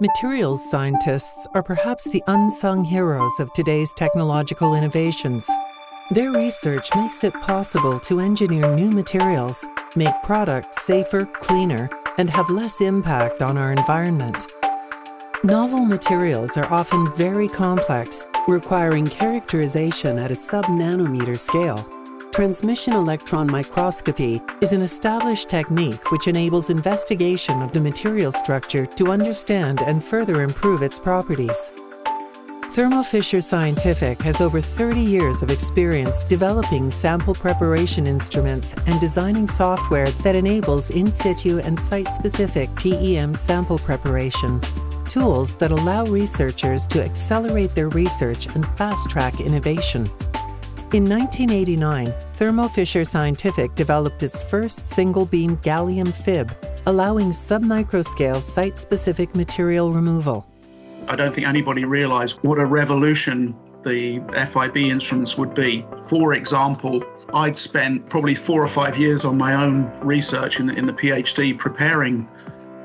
Materials scientists are perhaps the unsung heroes of today's technological innovations. Their research makes it possible to engineer new materials, make products safer, cleaner, and have less impact on our environment. Novel materials are often very complex, requiring characterization at a sub-nanometer scale. Transmission electron microscopy is an established technique which enables investigation of the material structure to understand and further improve its properties. Thermo Fisher Scientific has over 30 years of experience developing sample preparation instruments and designing software that enables in situ and site-specific TEM sample preparation, tools that allow researchers to accelerate their research and fast-track innovation. In 1989, Thermo Fisher Scientific developed its first single beam gallium FIB, allowing submicroscale site specific material removal. I don't think anybody realized what a revolution the FIB instruments would be. For example, I'd spent probably four or five years on my own research in the, in the PhD preparing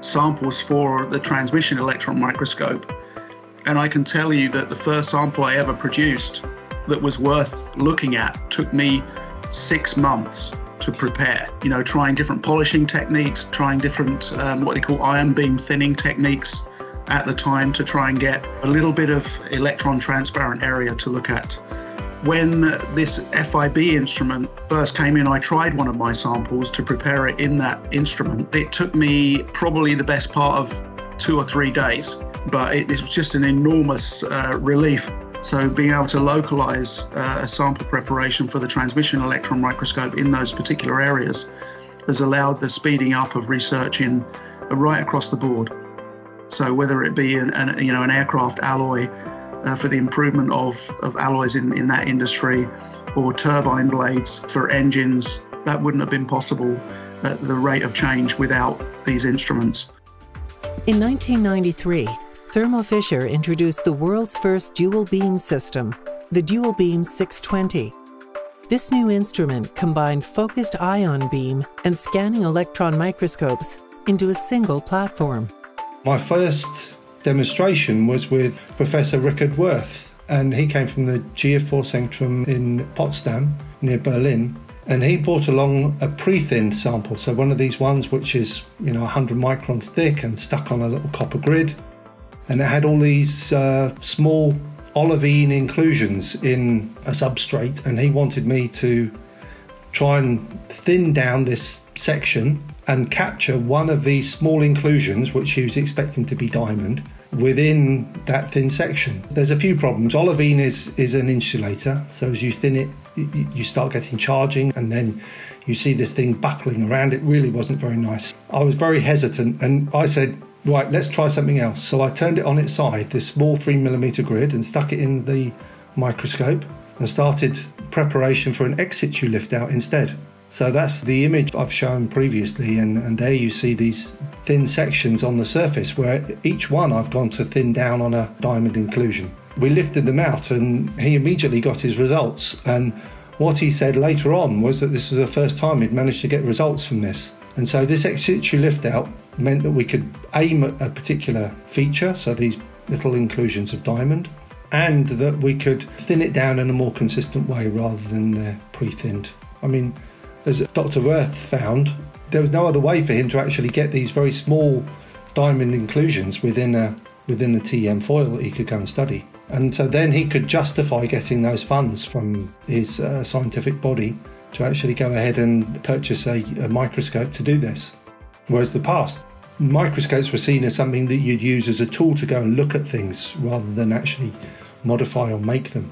samples for the transmission electron microscope. And I can tell you that the first sample I ever produced that was worth looking at took me six months to prepare. You know, trying different polishing techniques, trying different um, what they call ion beam thinning techniques at the time to try and get a little bit of electron transparent area to look at. When this FIB instrument first came in, I tried one of my samples to prepare it in that instrument. It took me probably the best part of two or three days, but it, it was just an enormous uh, relief so being able to localize uh, a sample preparation for the transmission electron microscope in those particular areas has allowed the speeding up of research in uh, right across the board. So whether it be an, an you know an aircraft alloy uh, for the improvement of, of alloys in, in that industry or turbine blades for engines, that wouldn't have been possible at the rate of change without these instruments. In 1993, Thermo Fisher introduced the world's first dual beam system, the Dual Beam 620. This new instrument combined focused ion beam and scanning electron microscopes into a single platform. My first demonstration was with Professor Richard Wirth, and he came from the Geoforschungszentrum in Potsdam, near Berlin. And he brought along a pre-thinned sample, so one of these ones which is, you know, 100 microns thick and stuck on a little copper grid and it had all these uh, small olivine inclusions in a substrate, and he wanted me to try and thin down this section and capture one of these small inclusions, which he was expecting to be diamond, within that thin section. There's a few problems. Olivine is, is an insulator, so as you thin it, you start getting charging, and then you see this thing buckling around. It really wasn't very nice. I was very hesitant, and I said, right, let's try something else. So I turned it on its side, this small three millimeter grid, and stuck it in the microscope and started preparation for an ex situ lift out instead. So that's the image I've shown previously, and, and there you see these thin sections on the surface where each one I've gone to thin down on a diamond inclusion. We lifted them out, and he immediately got his results. And what he said later on was that this was the first time he'd managed to get results from this. And so this ex situ lift out meant that we could aim at a particular feature, so these little inclusions of diamond, and that we could thin it down in a more consistent way rather than the pre-thinned. I mean, as Dr. Wirth found, there was no other way for him to actually get these very small diamond inclusions within a within the TEM foil that he could go and study. And so then he could justify getting those funds from his uh, scientific body to actually go ahead and purchase a, a microscope to do this. Whereas the past, microscopes were seen as something that you'd use as a tool to go and look at things rather than actually modify or make them.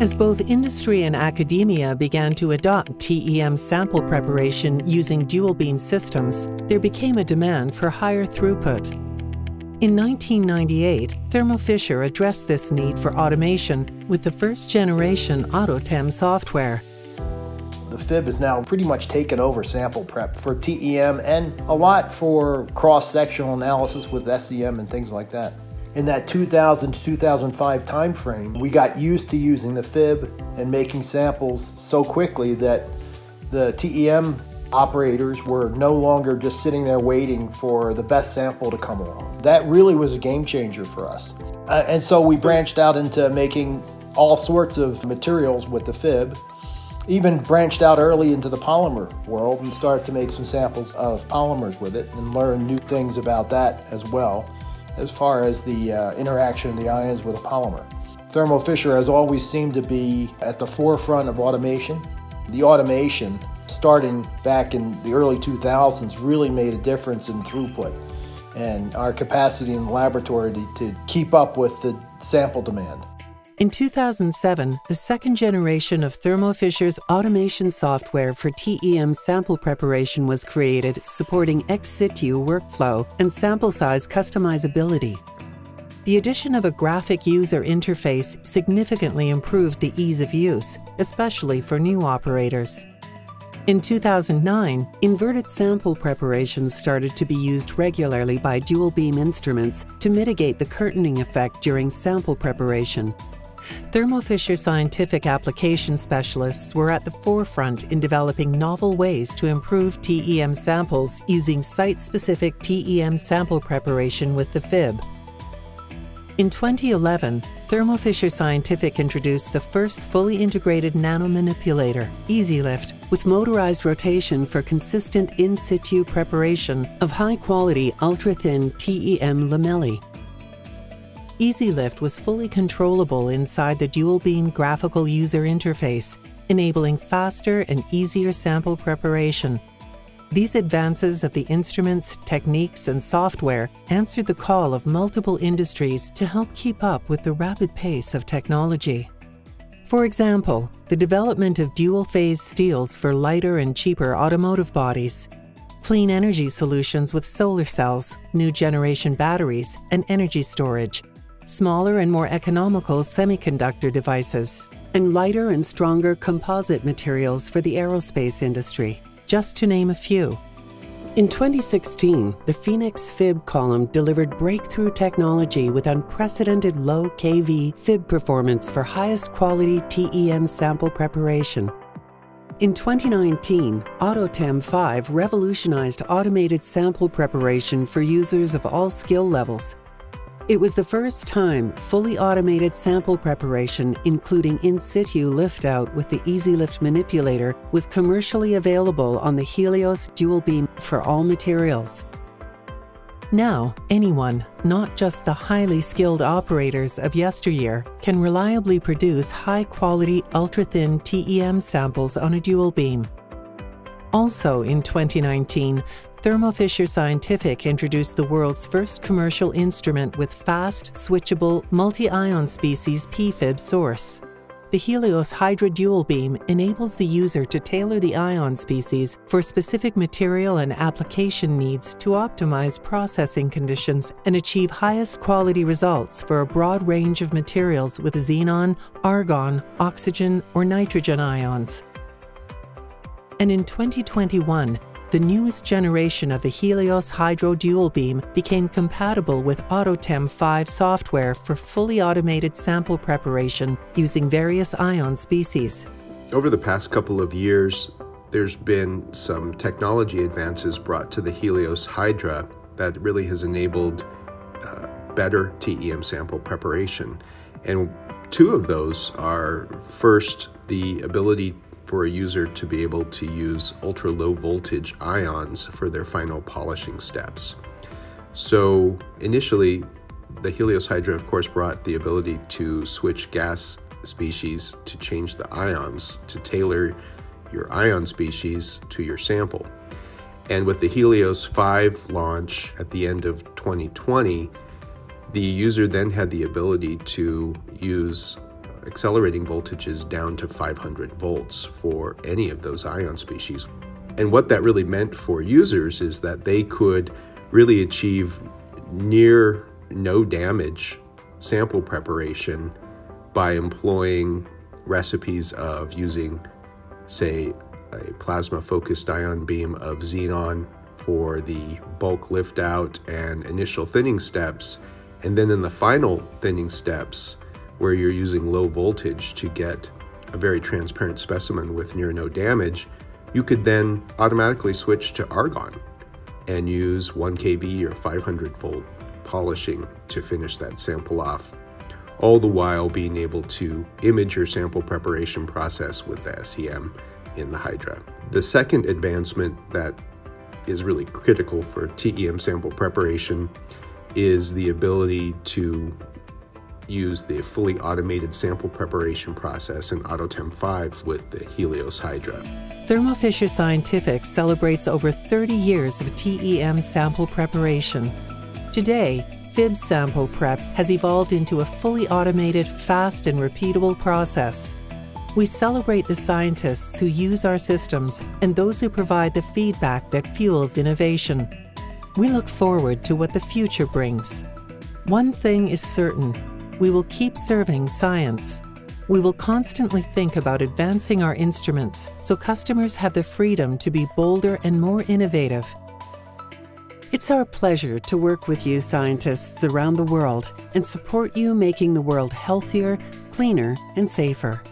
As both industry and academia began to adopt TEM sample preparation using dual beam systems, there became a demand for higher throughput. In 1998, Thermo Fisher addressed this need for automation with the first generation AutoTEM software. The FIB is now pretty much taken over sample prep for TEM and a lot for cross-sectional analysis with SEM and things like that. In that 2000 to 2005 timeframe, we got used to using the FIB and making samples so quickly that the TEM operators were no longer just sitting there waiting for the best sample to come along. That really was a game changer for us. Uh, and so we branched out into making all sorts of materials with the fib. Even branched out early into the polymer world and started to make some samples of polymers with it and learn new things about that as well, as far as the uh, interaction of the ions with a polymer. Thermo Fisher has always seemed to be at the forefront of automation. The automation, starting back in the early 2000s, really made a difference in throughput and our capacity in the laboratory to, to keep up with the sample demand. In 2007, the second generation of Thermo Fisher's automation software for TEM sample preparation was created, supporting ex situ workflow and sample size customizability. The addition of a graphic user interface significantly improved the ease of use, especially for new operators. In 2009, inverted sample preparations started to be used regularly by dual beam instruments to mitigate the curtaining effect during sample preparation. Thermo Fisher scientific application specialists were at the forefront in developing novel ways to improve TEM samples using site specific TEM sample preparation with the FIB. In 2011, Thermo Fisher Scientific introduced the first fully integrated nanomanipulator, EasyLift, with motorized rotation for consistent in situ preparation of high quality ultra thin TEM lamellae. EasyLift was fully controllable inside the dual beam graphical user interface, enabling faster and easier sample preparation these advances of the instruments, techniques, and software answered the call of multiple industries to help keep up with the rapid pace of technology. For example, the development of dual phase steels for lighter and cheaper automotive bodies, clean energy solutions with solar cells, new generation batteries, and energy storage, smaller and more economical semiconductor devices, and lighter and stronger composite materials for the aerospace industry just to name a few. In 2016, the Phoenix Fib column delivered breakthrough technology with unprecedented low KV fib performance for highest quality TEM sample preparation. In 2019, AutoTem 5 revolutionized automated sample preparation for users of all skill levels, it was the first time fully automated sample preparation, including in situ lift out with the EasyLift manipulator, was commercially available on the Helios dual beam for all materials. Now, anyone, not just the highly skilled operators of yesteryear, can reliably produce high quality ultra thin TEM samples on a dual beam. Also in 2019, Thermo Fisher Scientific introduced the world's first commercial instrument with fast, switchable, multi-ion species PFib source. The Helios Hydra Dual Beam enables the user to tailor the ion species for specific material and application needs to optimize processing conditions and achieve highest quality results for a broad range of materials with xenon, argon, oxygen, or nitrogen ions. And in 2021, the newest generation of the Helios Hydra Dual Beam became compatible with AutoTem 5 software for fully automated sample preparation using various ion species. Over the past couple of years, there's been some technology advances brought to the Helios Hydra that really has enabled uh, better TEM sample preparation. And two of those are first, the ability for a user to be able to use ultra low voltage ions for their final polishing steps. So initially, the Helios Hydra, of course, brought the ability to switch gas species to change the ions to tailor your ion species to your sample. And with the Helios 5 launch at the end of 2020, the user then had the ability to use accelerating voltages down to 500 volts for any of those ion species. And what that really meant for users is that they could really achieve near no damage sample preparation by employing recipes of using, say, a plasma focused ion beam of xenon for the bulk lift out and initial thinning steps. And then in the final thinning steps, where you're using low voltage to get a very transparent specimen with near no damage, You could then automatically switch to argon and use 1 kV or 500 volt polishing to finish that sample off, all the while being able to image your sample preparation process with the SEM in the Hydra. The second advancement that is really critical for TEM sample preparation is the ability to use the fully automated sample preparation process in AutoTem 5 with the Helios Hydra. Thermo Fisher Scientific celebrates over 30 years of TEM sample preparation. Today, FIB sample prep has evolved into a fully automated, fast, and repeatable process. We celebrate the scientists who use our systems and those who provide the feedback that fuels innovation. We look forward to what the future brings. One thing is certain we will keep serving science. We will constantly think about advancing our instruments so customers have the freedom to be bolder and more innovative. It's our pleasure to work with you scientists around the world and support you making the world healthier, cleaner, and safer.